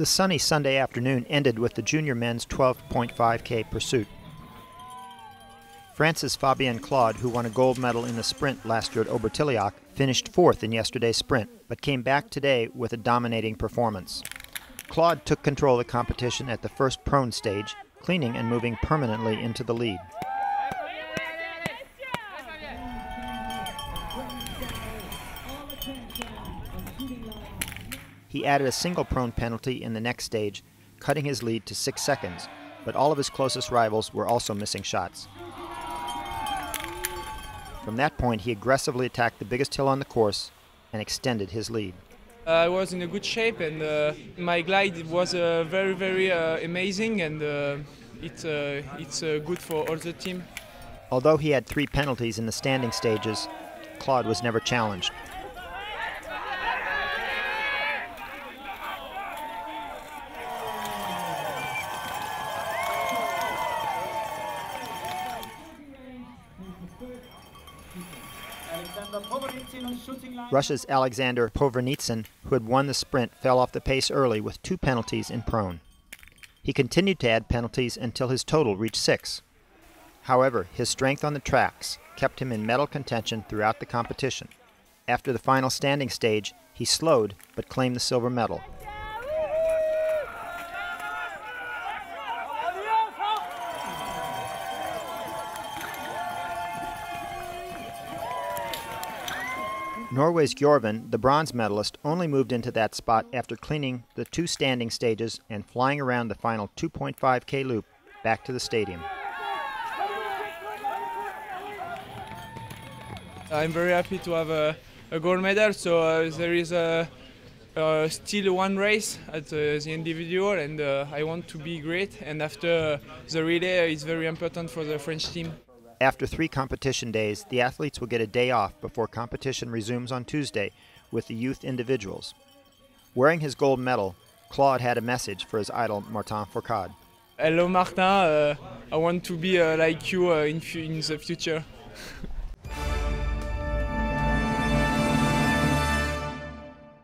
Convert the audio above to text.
The sunny Sunday afternoon ended with the junior men's 12.5K pursuit. France's Fabien Claude, who won a gold medal in the sprint last year at Obertilliach, finished fourth in yesterday's sprint, but came back today with a dominating performance. Claude took control of the competition at the first prone stage, cleaning and moving permanently into the lead. He added a single prone penalty in the next stage, cutting his lead to six seconds, but all of his closest rivals were also missing shots. From that point, he aggressively attacked the biggest hill on the course and extended his lead. Uh, I was in a good shape and uh, my glide was uh, very, very uh, amazing and uh, it, uh, it's good for all the team. Although he had three penalties in the standing stages, Claude was never challenged. Russia's Alexander Povarnitsyn, who had won the sprint, fell off the pace early with two penalties in prone. He continued to add penalties until his total reached six. However, his strength on the tracks kept him in medal contention throughout the competition. After the final standing stage, he slowed but claimed the silver medal. Norway's Gjorven, the bronze medalist, only moved into that spot after cleaning the two standing stages and flying around the final 2.5k loop back to the stadium. I'm very happy to have a, a gold medal, so uh, there is a, still one race at uh, the individual and uh, I want to be great and after the relay is very important for the French team. After three competition days, the athletes will get a day off before competition resumes on Tuesday with the youth individuals. Wearing his gold medal, Claude had a message for his idol Martin Fourcade. Hello Martin, uh, I want to be uh, like you uh, in, in the future.